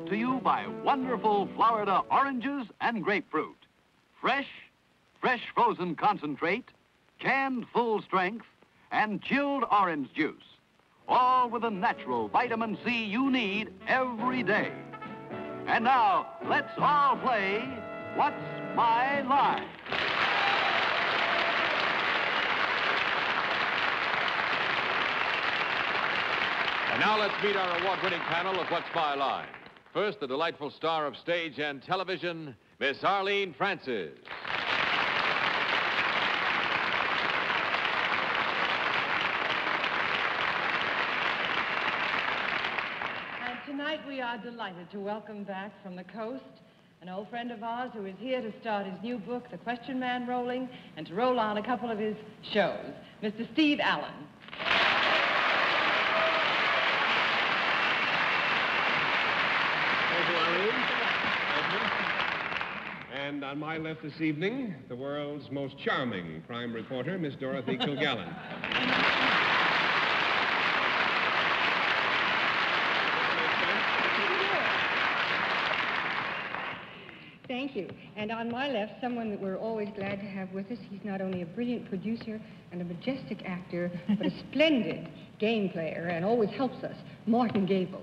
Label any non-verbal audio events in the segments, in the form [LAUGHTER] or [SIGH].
brought to you by wonderful Florida oranges and grapefruit. Fresh, fresh frozen concentrate, canned full strength, and chilled orange juice. All with the natural vitamin C you need every day. And now, let's all play What's My Line? And now let's meet our award-winning panel of What's My Line. First, the delightful star of stage and television, Miss Arlene Francis. And tonight we are delighted to welcome back from the coast an old friend of ours who is here to start his new book, The Question Man Rolling, and to roll on a couple of his shows, Mr. Steve Allen. Thank you, Irene. Thank you. And on my left this evening, the world's most charming crime reporter, Miss Dorothy [LAUGHS] Kilgallen. Thank you. And on my left, someone that we're always glad to have with us. He's not only a brilliant producer and a majestic actor, but a [LAUGHS] splendid game player and always helps us, Martin Gabel.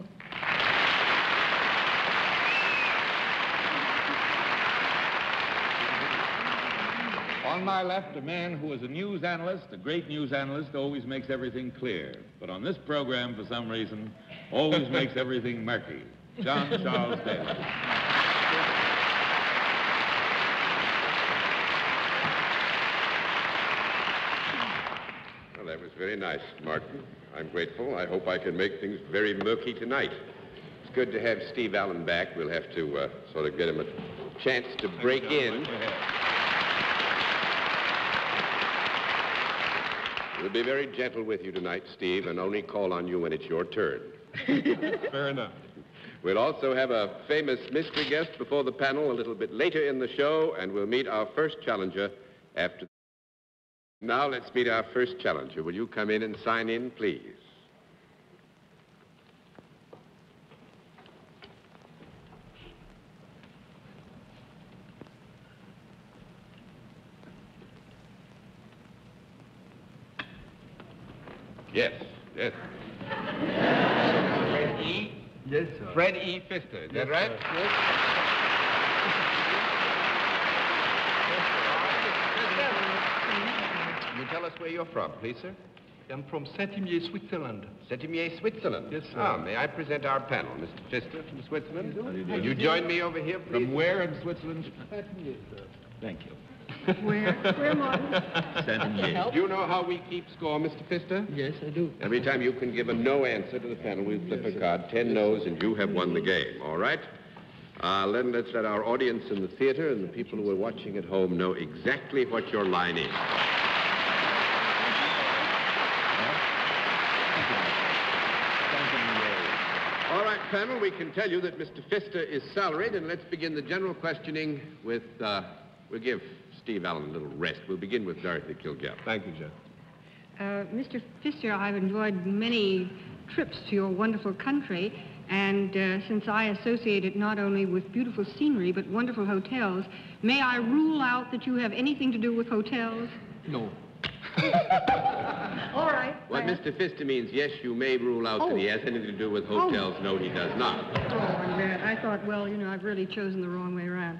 On my left, a man who is a news analyst, a great news analyst, always makes everything clear. But on this program, for some reason, always makes [LAUGHS] everything murky. John Charles Daly. Well, that was very nice, Martin. I'm grateful. I hope I can make things very murky tonight. It's good to have Steve Allen back. We'll have to uh, sort of get him a chance to break in. We'll be very gentle with you tonight, Steve, and only call on you when it's your turn. [LAUGHS] Fair enough. We'll also have a famous mystery guest before the panel a little bit later in the show, and we'll meet our first challenger after. Now let's meet our first challenger. Will you come in and sign in, please? Yes, yes. Fred E. Yes, sir. Fred E. Pfister, is that right? Sir. Yes. Can You tell us where you're from, please, sir. I'm from Saint-Imier, Switzerland. Saint-Imier, Switzerland. Yes, sir. Ah, may I present our panel, Mr. Pfister from Switzerland? Will you join me over here, please? From where in Switzerland? Saint-Imier, sir. Thank you. Where? Where, Martin? Saint-Imier. Do you know how we keep score, Mr. Pfister? Yes, I do. Every time you can give a no answer to the panel, we'll flip a card. Ten no's, and you have won the game, all right? Uh, then let's let our audience in the theater and the people who are watching at home know exactly what your line is. All right, panel, we can tell you that Mr. Pfister is salaried, and let's begin the general questioning with, uh, we'll give Steve Allen a little rest. We'll begin with Dorothy Kilgallen. Thank you, Jeff. Uh, Mr. Pfister, I've enjoyed many trips to your wonderful country, and uh, since I associate it not only with beautiful scenery but wonderful hotels, may I rule out that you have anything to do with hotels? No. [LAUGHS] All right. What Mr. Pfister means, yes, you may rule out that he has anything to do with hotels. No, he does not. Oh, I'm. I thought, well, you know, I've really chosen the wrong way around.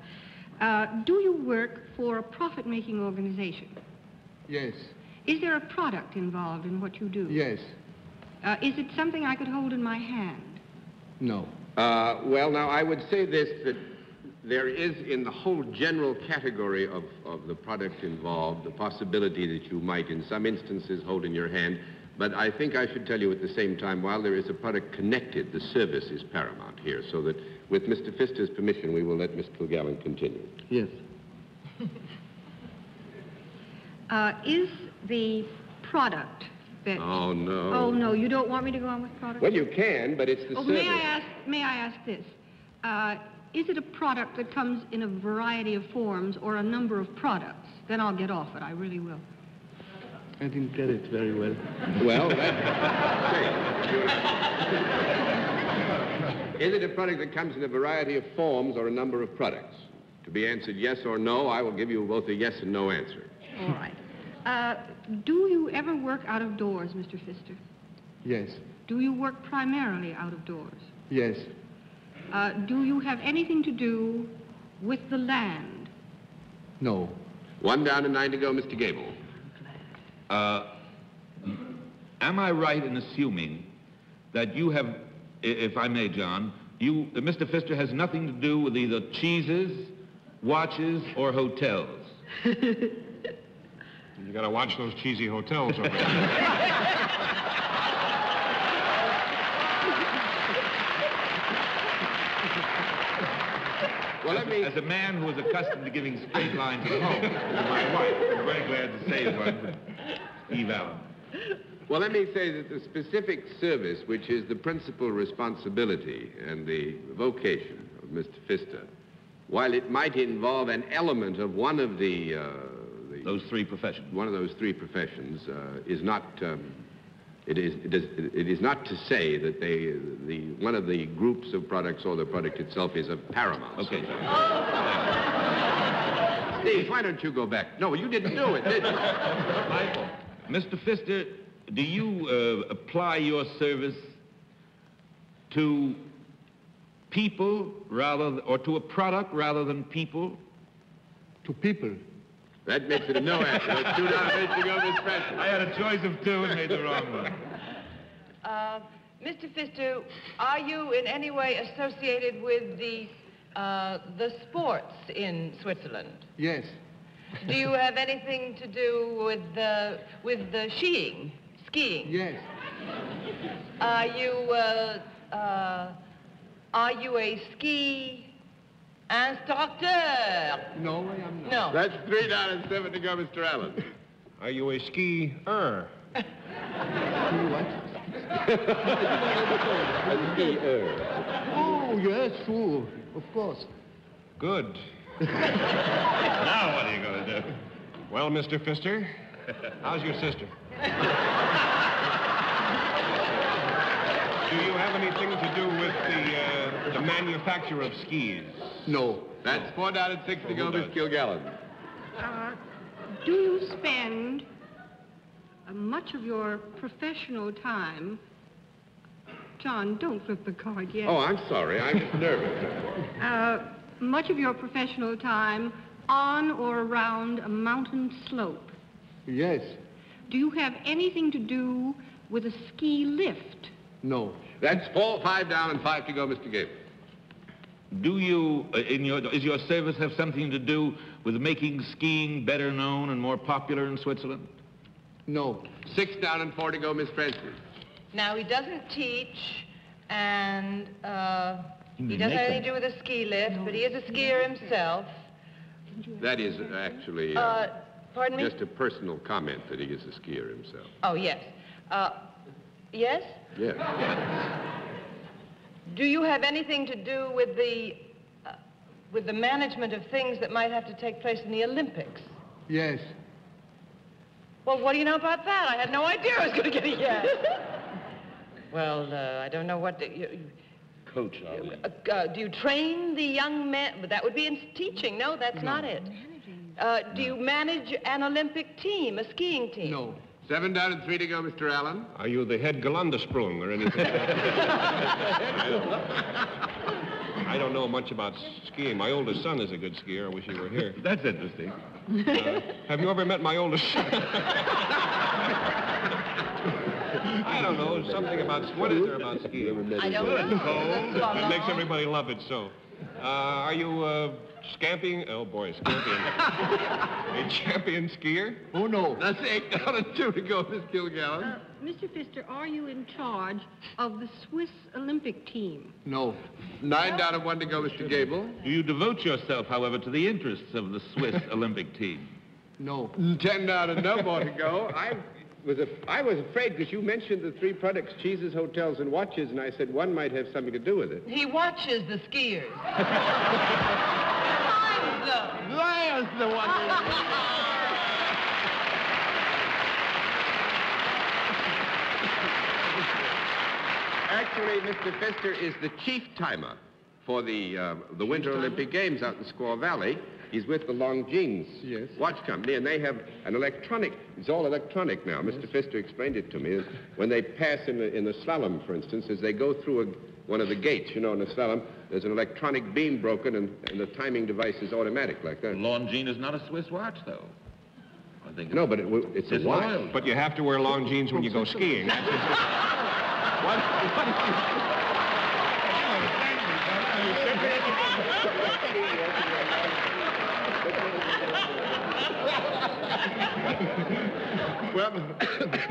Uh, do you work for a profit-making organization? Yes. Is there a product involved in what you do? Yes. Uh, is it something I could hold in my hand? No. Uh, well, now, I would say this, that there is in the whole general category of, of the product involved the possibility that you might, in some instances, hold in your hand. But I think I should tell you at the same time, while there is a product connected, the service is paramount here. So that with Mr. Pfister's permission, we will let Miss Kilgallen continue. Yes. [LAUGHS] Uh, is the product that... Oh, no. Oh, no, you don't want me to go on with product? Well, you can, but it's the Oh, service. may I ask, may I ask this? Uh, is it a product that comes in a variety of forms or a number of products? Then I'll get off it, I really will. I didn't get it very well. Well, that, say, Is it a product that comes in a variety of forms or a number of products? To be answered yes or no, I will give you both a yes and no answer. All right. Uh, do you ever work out of doors, Mr. Pfister? Yes. Do you work primarily out of doors? Yes. Uh, do you have anything to do with the land? No. One down and nine to go, Mr. Gabel. Uh, am I right in assuming that you have, if I may, John, you, that Mr. Pfister has nothing to do with either cheeses, watches, or hotels? [LAUGHS] You gotta watch those cheesy hotels over there. Well, let me. As a man who is accustomed to giving straight lines at home, to [LAUGHS] my wife, I'm very glad to say one Steve Allen. Well, let me say that the specific service, which is the principal responsibility and the vocation of Mr. Pfister, while it might involve an element of one of the, uh, the Those three professions. one of those three professions, uh, is not. Um, it is, it, is, it is not to say that they, the, one of the groups of products or the product itself is of paramount. Okay. Steve, why don't you go back? No, you didn't do it, did you? Mr. Pfister, do you uh, apply your service to people rather, or to a product rather than people? To people. That makes it a no answer. That's two down, eight to go, Miss Preston. I had a choice of two and made the wrong one. Uh, Mr. Pfister, are you in any way associated with the, uh, the sports in Switzerland? Yes. Do you have anything to do with the, with the skiing, skiing? Yes. Are you, uh, uh, are you a ski instructor? No, I am not. No. That's three down and seven to go, Mr. Allen. Are you a skier? You what? [LAUGHS] A skier. Oh, yes, sure. Of course. Good. Now what are you going to do? Well, Mr. Pfister, how's your sister? Do you have anything to do with the, uh, the manufacture of skis? No. That's four down and six to go, Miss Kilgallen. Uh, do you spend uh, much of your professional time... John, don't flip the card yet. Oh, I'm sorry. I'm just nervous. Uh, much of your professional time on or around a mountain slope. Yes. Do you have anything to do with a ski lift? No. That's four, five down and five to go, Mr. Gabel. Do you, uh, in your, is your service have something to do with making skiing better known and more popular in Switzerland? No. Six down and four to go, Miss Francis. Now, he doesn't teach, and uh, You he doesn't have anything to do with a ski lift, but he is a skier himself. That is actually uh, Uh, pardon me? just a personal comment that he is a skier himself. Oh, yes. Uh, yes? Yes. Do you have anything to do with the, uh, with the management of things that might have to take place in the Olympics? Yes. Well, what do you know about that? I had no idea I was going to get a yes. well, uh, I don't know what... To, you, you- Coach, Arlene. uh, uh, do you train the young men? But that would be in teaching. No, that's not it. Uh, do you manage an Olympic team, a skiing team? No. Seven down and three to go, Mr. Allen. Are you the head Galandesprung or anything? I, [LAUGHS] don't, I don't know much about skiing. My oldest son is a good skier. I wish he were here. That's interesting. Uh, have you ever met my oldest son? [LAUGHS] I don't know. Something about what is there about skiing? I don't know. That's It makes everybody love it so. Uh, are you uh, scamping? Oh boy, scamping. [LAUGHS] a champion skier? Oh, no. That's eight down and two to go, Miss Kilgallen. Uh, Mr. Pfister, are you in charge of the Swiss Olympic team? No. Nine down and one to go, Mr. Gabel. Do you devote yourself, however, to the interests of the Swiss [LAUGHS] Olympic team? No. Ten down and no more to go. I was, a, I was afraid because you mentioned the three products, cheeses, hotels, and watches, and I said one might have something to do with it. He watches the skiers. [LAUGHS] Finds them. There's the one. [LAUGHS] Actually, Mr. Pfister is the chief timer for the uh, the Winter Olympic Games out in Squaw Valley. He's with the Longines Yes. Watch Company, and they have an electronic. It's all electronic now. Mr. Pfister explained it to me. When they pass in the, in the slalom, for instance, as they go through a, one of the gates, you know, in the slalom, there's an electronic beam broken, and, and the timing device is automatic like that. Longines is not a Swiss watch, though. I think No, but it, w- it's a It's watch. loyal. But you have to wear long jeans when you go [LAUGHS] skiing. That's just- What, what [LAUGHS] [LAUGHS] Well, [COUGHS]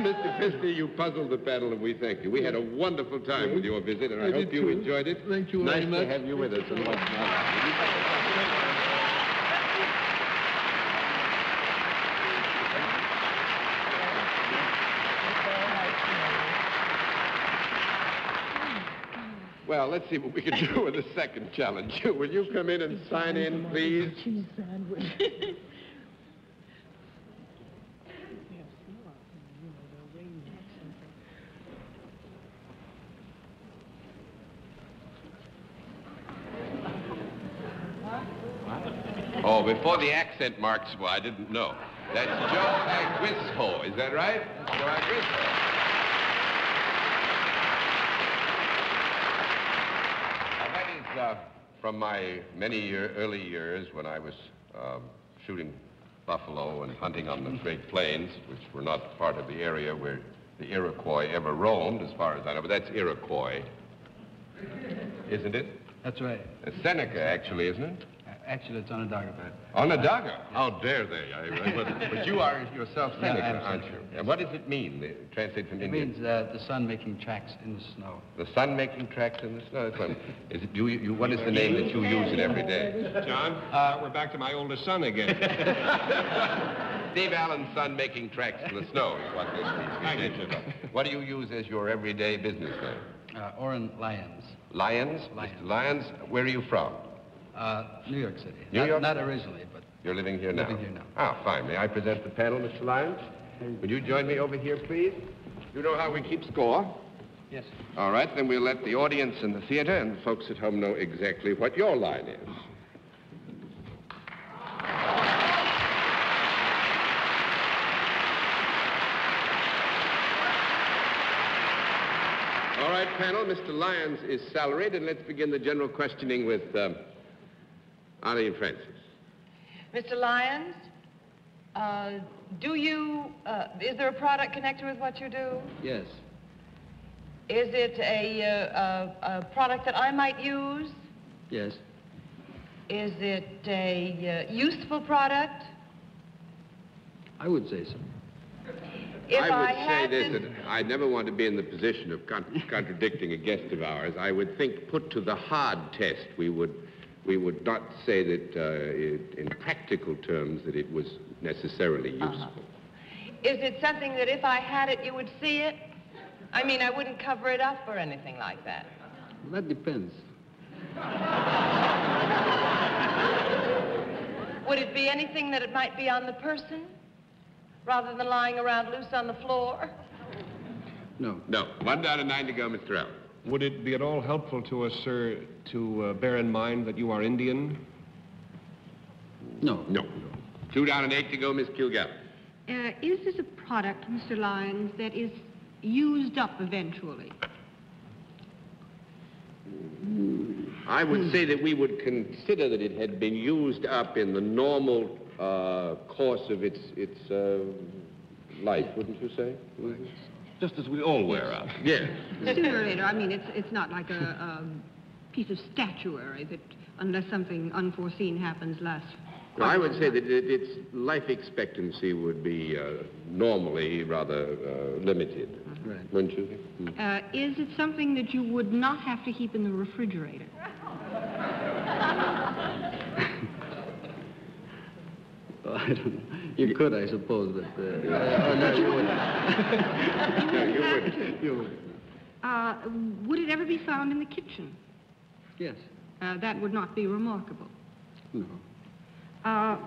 Mr. Pfister, you puzzled the panel, and we thank you. We had a wonderful time with your visit, and I, I hope you too. enjoyed it. Thank you nice very much. to have you with us. Well, let's see what we can do with the second challenge. [LAUGHS] Will you come in and sign in, please? [LAUGHS] Oh, before the accent marks, well, I didn't know. That's Joagquisho, is that right? Joagquisho. Now, that is uh, from my many year, early years when I was um, shooting buffalo and hunting on the Great Plains, which were not part of the area where the Iroquois ever roamed, as far as I know, but that's Iroquois, isn't it? That's right. It's Seneca, actually, isn't it? Uh, Actually, it's Onondaga, but Onondaga. How dare they? I, I- but, but [LAUGHS] you are yourself Yeah, Seneca, I'm aren't you? Seneca, And what does it mean, the, translate from it Indian? means uh, the sun making tracks in the snow. The sun making tracks in the snow. That's one. Is it, you, you, what is the name that you use it every day? John, uh, we're back to my oldest son again. [LAUGHS] Steve Allen's son making tracks in the snow is what this Thank you, means. What do you use as your everyday business name? Uh, Oren Lyons, Lyons? Lyons. Mr. Lyons, where are you from? Uh, New York City. New not, York? Not originally, but You're living here now? Living here now. Ah, fine. May I present the panel, Mr. Lyons? Would you join me over here, please? You know how we keep score? yes. All right, then we'll let the audience in the theater and the folks at home know exactly what your line is. All right, panel, Mr. Lyons is salaried, and let's begin the general questioning with um, Arlene Francis. Mr. Lyons, uh, do you, uh, is there a product connected with what you do? Yes. Is it a, uh, a, a product that I might use? Yes. Is it a uh, useful product? I would say so. If I would say had this, that I never want to be in the position of con- contradicting a guest of ours. I would think, put to the hard test, we would, we would not say that, uh, it, in practical terms, that it was necessarily useful. Uh-huh. Is it something that if I had it, you would see it? I mean, I wouldn't cover it up or anything like that. Well, that depends. Would it be anything that it might be on the person rather than lying around loose on the floor? No. No, one down and nine to go, Mr. Allen. Would it be at all helpful to us, sir, to uh, bear in mind that you are Indian? No. No. Two down and eight to go, Miss Kilgallen. Uh, is this a product, Mr. Lyons, that is used up eventually? I would say that we would consider that it had been used up in the normal uh, course of its its uh, life, wouldn't you say? Just as we all wear out. [LAUGHS] Yes. Sooner or later, I mean, it's, it's not like a, a piece of statuary that, unless something unforeseen happens, lasts. Well, I would say that it, its life expectancy would be uh, normally rather uh, limited, Right. wouldn't you think? Uh, is it something that you would not have to keep in the refrigerator? Well, [LAUGHS] [LAUGHS] I don't know. You could, I suppose, but... Uh, oh, [LAUGHS] no, you wouldn't. [LAUGHS] No, you [LAUGHS] wouldn't. You wouldn't. Uh, would it ever be found in the kitchen? Yes. Uh, that would not be remarkable. No. Uh,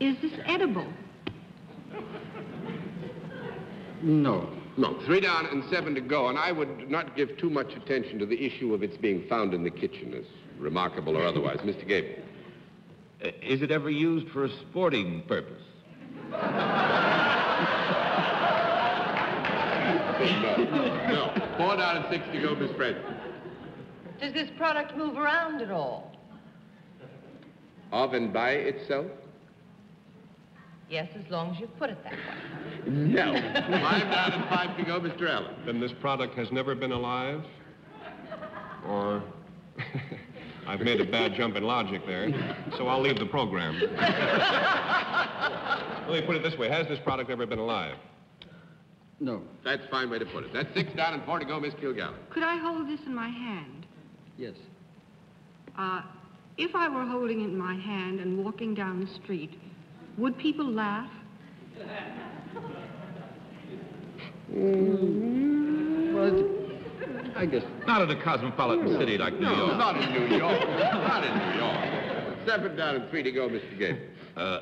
is this edible? No. No, three down and seven to go, and I would not give too much attention to the issue of its being found in the kitchen, as remarkable or otherwise. Mr. Gabel. Uh, is it ever used for a sporting purpose? No, no. Four down and six to go, Miss Francis. Does this product move around at all? Of and by itself? Yes, as long as you put it that way. No. Five down and five to go, Mr. Allen. Then this product has never been alive? Or... [LAUGHS] I've made a bad jump in logic there, so I'll leave the program. [LAUGHS] Let me put it this way. Has this product ever been alive? No. That's a fine way to put it. That's six down and four to go, Miss Kilgallen. Could I hold this in my hand? Yes. Uh, if I were holding it in my hand and walking down the street, would people laugh? Well, I guess. Not in a cosmopolitan city like New No, York. not in New York. not in New York. Seven down and three to go, Mr. Gabel. Uh,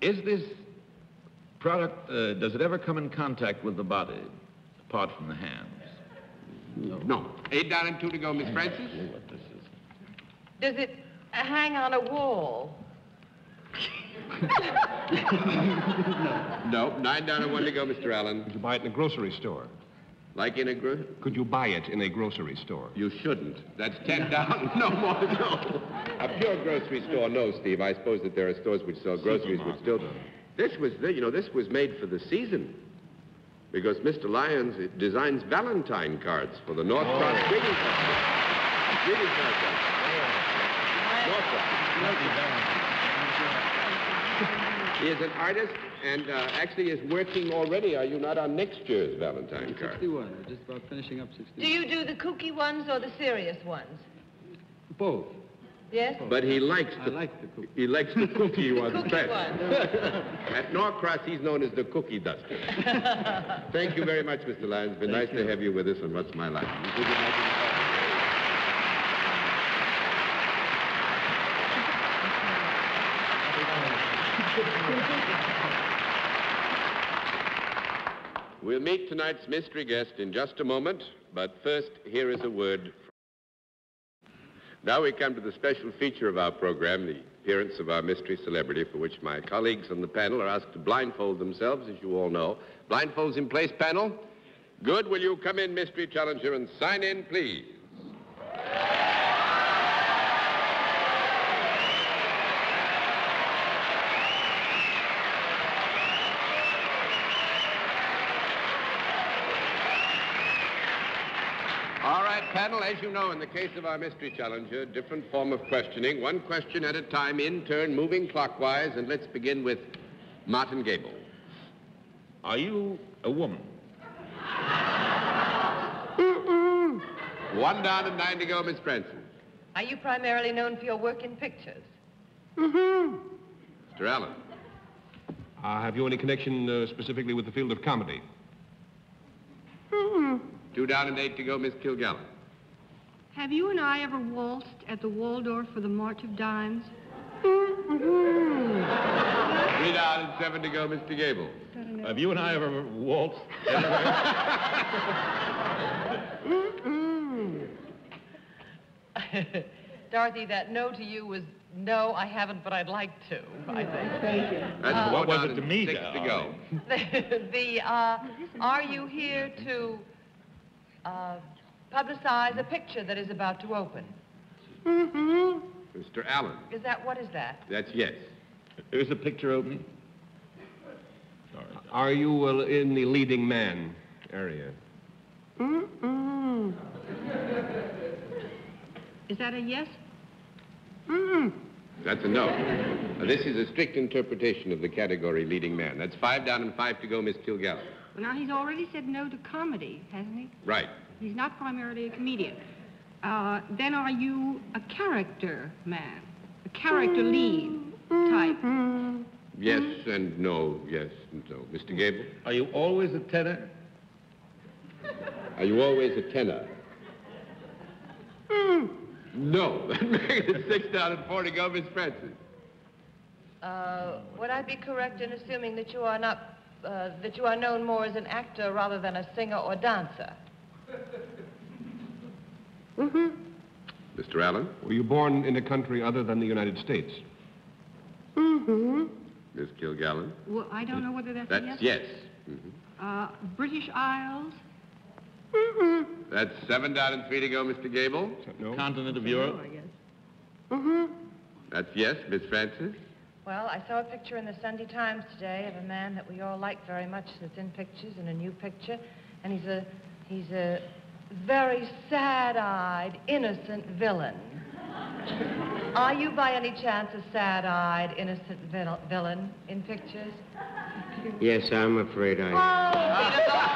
is this product, uh, does it ever come in contact with the body, apart from the hands? No. No. Eight down and two to go, Miss Francis. What this is. Does it hang on a wall? [LAUGHS] No. no. Nine down and one to go, Mr. Allen. Could you buy it in a grocery store? Like in a gro... Could you buy it in a grocery store? You shouldn't. That's ten down. [LAUGHS] No more to go. A pure grocery store, no, Steve. I suppose that there are stores which sell groceries which still... This was, the, you know, this was made for the season. Because Mr. Lyons uh, designs Valentine cards for the North Cross Greeting Card. Greeting card. Norcross. He is an artist and uh, actually is working already, are you not, on next year's Valentine card? 61. We're just about finishing up 61. Do you do the kooky ones or the serious ones? Both. Yes? But he likes the, I the, like the cookie. he likes the cookie [LAUGHS] ones Cookie best. ones. [LAUGHS] At Norcross, he's known as the cookie duster. [LAUGHS] Thank you very much, Mr. Lyons. It's been nice to have you with us on What's My Life. We'll meet tonight's mystery guest in just a moment, but first, here is a word. Now we come to the special feature of our program, the appearance of our mystery celebrity, for which my colleagues on the panel are asked to blindfold themselves, as you all know. Blindfolds in place, panel? Good. Will you come in, mystery challenger, and sign in, please? All right, panel, as you know, in the case of our mystery challenger, different form of questioning, one question at a time, in turn, moving clockwise, and let's begin with Martin Gabel. Are you a woman? One down and nine to go, Miss Francis. Are you primarily known for your work in pictures? Mr. Allen. Uh, have you any connection uh, specifically with the field of comedy? Two down and eight to go, Miss Kilgallen. Have you and I ever waltzed at the Waldorf for the March of Dimes? Three down and seven to go, Mr. Gabel. Have you and I ever waltzed? [LAUGHS] Dorothy, that no to you was no, I haven't, but I'd like to, I think. That's What was it to and me, Six to go. [LAUGHS] the, uh, are you here to uh, publicize a picture that is about to open? Mr. Allen. Is that, what is that? That's yes. Is the picture opening? Sorry. Are you uh, in the leading man area? [LAUGHS] Is that a yes? That's a no. Now, this is a strict interpretation of the category leading man. That's five down and five to go, Miss Kilgallen. Well, now, he's already said no to comedy, hasn't he? Right. He's not primarily a comedian. Uh, then are you a character man? A character lead type? Yes and no, yes and no. Mr. Gabel, Are you always a tenor? are you always a tenor? No. [LAUGHS] That makes it six down and four to go, Miss Francis. Uh, would I be correct in assuming that you are not uh, that you are known more as an actor rather than a singer or dancer? Mm-hmm. Mr. Allen? Were you born in a country other than the United States? Mm-hmm. Miss Kilgallen? Well, I don't know whether that's, That's a yes. yes. Mhm. Uh, British Isles? That's seven down and three to go, Mr. Gabel. No. Continent of Europe. Oh, I guess. Mm-hmm. That's yes, Miss Francis. Well, I saw a picture in the Sunday Times today of a man that we all like very much that's in pictures, in a new picture. And he's a, he's a very sad-eyed, innocent villain. Are you by any chance a sad-eyed, innocent vil- villain in pictures? Yes, I'm afraid I am. Oh,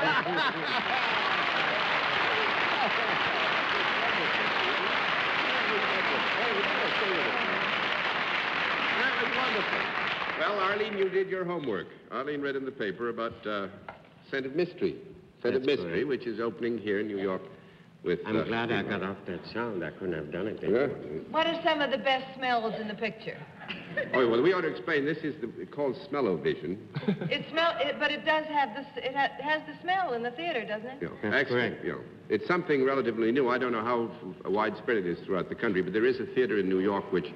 That wonderful. Well, Arlene, you did your homework. Arlene read in the paper about uh, Scent of Mystery. Scent of That's Mystery, correct. which is opening here in New York with... I'm uh, glad I got off that sound. I couldn't have done it Yeah. What are some of the best smells in the picture? [LAUGHS] Oh, well, we ought to explain. This is the, called smell-o-vision. [LAUGHS] It smell, it, but it does have the, it ha- has the smell in the theater, doesn't it? You know, That's actually, correct. you it's something relatively new. I don't know how widespread it is throughout the country, but there is a theater in New York which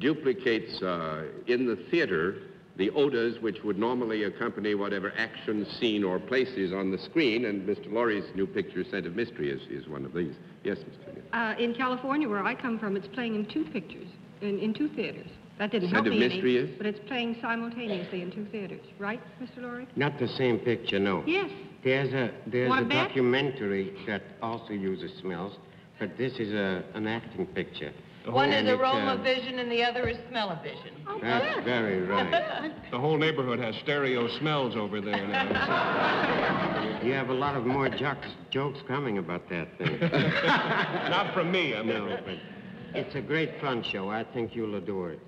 duplicates uh, in the theater the odors which would normally accompany whatever action scene or place is on the screen, and Mr. Lorre's new picture, Scent of Mystery, is, is one of these. Yes, Mr. Neal. Uh, in California, where I come from, it's playing in two pictures, in, in two theaters. That didn't help Scent of me Mystery any, is? but it's playing simultaneously in two theaters, right, Mr. Laurie? Not the same picture, no. Yes. There's a there's Wanna a bet? documentary that also uses smells, but this is a an acting picture. One is And it's, aroma vision and the other is smell vision. That's very right. [LAUGHS] The whole neighborhood has stereo smells over there now. [LAUGHS] You have a lot of more jokes jokes coming about that thing. [LAUGHS] Not from me, I mean. no, but it's a great fun show. I think you'll adore it.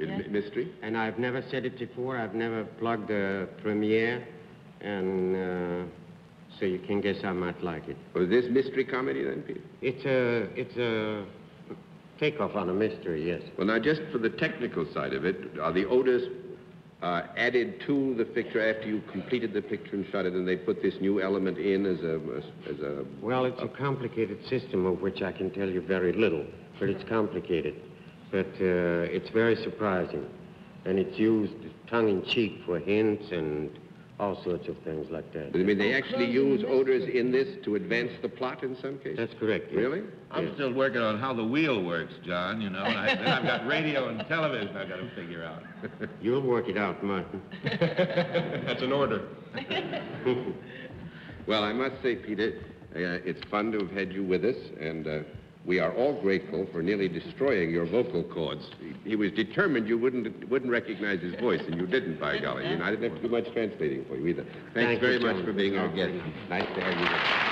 M- Mystery? And I've never said it before. I've never plugged a premiere, and uh, so you can guess I might like it. Was this mystery comedy then, Peter? It's a it's a takeoff on a mystery, yes. Well, now, just for the technical side of it, are the odors uh, added to the picture after you completed the picture and shot it, and they put this new element in as a as a Well, it's a complicated system of which I can tell you very little, but it's complicated. But uh, it's very surprising, and it's used tongue-in-cheek for hints and all sorts of things like that. I mean, they actually use odors in this to advance the plot in some cases. That's correct. yes. Really? I'm still working on how the wheel works, John, you know, and I, then I've got radio and television I've got to figure out. [LAUGHS] You'll work it out, Martin. [LAUGHS] That's an order. [LAUGHS] Well, I must say, Peter, uh, it's fun to have had you with us, and uh, we are all grateful for nearly destroying your vocal cords. He, he was determined you wouldn't wouldn't recognize his voice, and you didn't, by golly. And I didn't have to do much translating for you either. Thanks Thank you, very much John. for being our guest. Nice to have you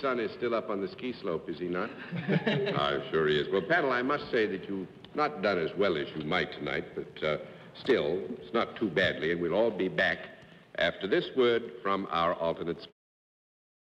Son is still up on the ski slope, is he not? [LAUGHS] I'm sure he is. Well, panel, I must say that you've not done as well as you might tonight, but uh, still, it's not too badly, and we'll all be back after this word from our alternate.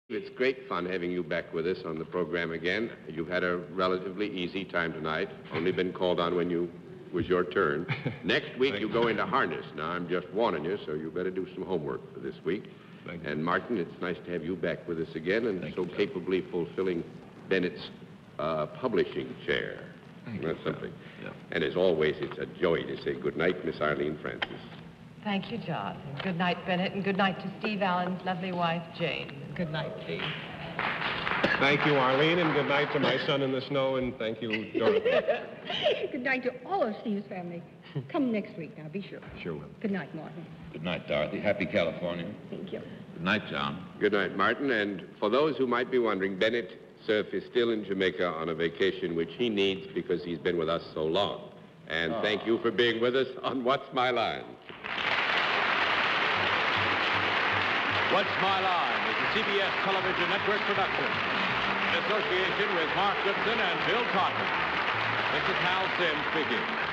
It's great fun having you back with us on the program again. You've had a relatively easy time tonight, only been called on when you was your turn. [LAUGHS] Next week, you go into harness. Now, I'm just warning you, so you better do some homework for this week. Thank you. And Martin, it's nice to have you back with us again and so capably fulfilling Bennett's uh, publishing chair. Thank That's something. And as always, it's a joy to say good night, Miss Arlene Francis. Thank you, John. And good night, Bennett, and good night to Steve Allen's lovely wife, Jane. Good night, please. Thank you, Arlene, and good night to my son in the snow, and thank you, Dorothy. [LAUGHS] Good night to all of Steve's family. [LAUGHS] Come next week now, be sure. Sure will. Good night, Martin. Good night, Dorothy. Happy California. Thank you. Good night, John. Good night, Martin. And for those who might be wondering, Bennett Cerf is still in Jamaica on a vacation which he needs because he's been with us so long. And ah. thank you for being with us on What's My Line. What's My Line is a CBS television network production in association with Mark Goodson and Bill Todman. This is Hal Sims speaking.